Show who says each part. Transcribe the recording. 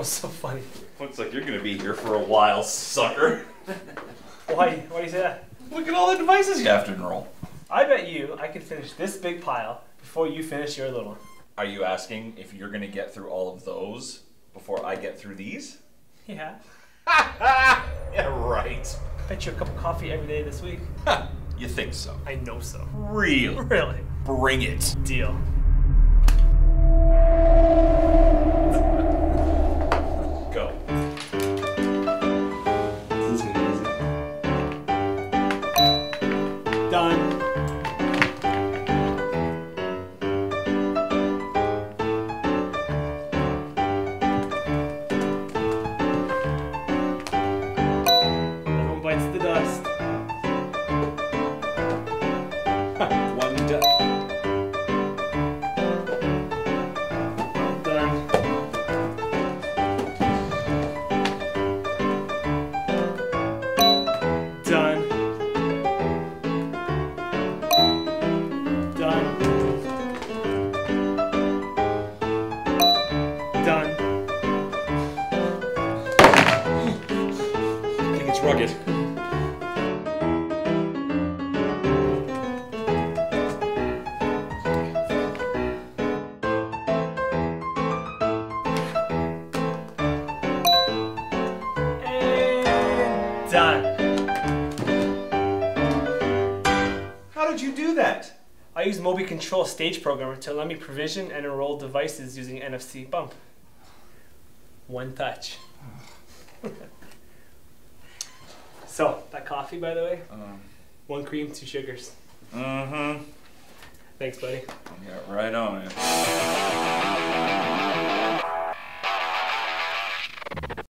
Speaker 1: What's so funny?
Speaker 2: Looks like you're gonna be here for a while, sucker.
Speaker 1: Why? Why do you say that?
Speaker 2: Look at all the devices you have to enroll.
Speaker 1: I bet you I could finish this big pile before you finish your little one.
Speaker 2: Are you asking if you're gonna get through all of those before I get through these?
Speaker 1: Yeah.
Speaker 2: yeah, right.
Speaker 1: Bet you a cup of coffee every day this week.
Speaker 2: you think so?
Speaker 1: I know so.
Speaker 2: Really?
Speaker 1: Really?
Speaker 2: Bring it.
Speaker 1: Deal. Done.
Speaker 3: I think it's rugged.
Speaker 1: And done.
Speaker 2: How did you do that?
Speaker 1: I use MobiControl Stage Programmer to let me provision and enroll devices using NFC bump. One touch. so, that coffee, by the way,
Speaker 2: Um,
Speaker 1: one cream, two sugars.
Speaker 2: mm-hmm.
Speaker 1: Thanks, buddy.
Speaker 2: Yeah, right on it.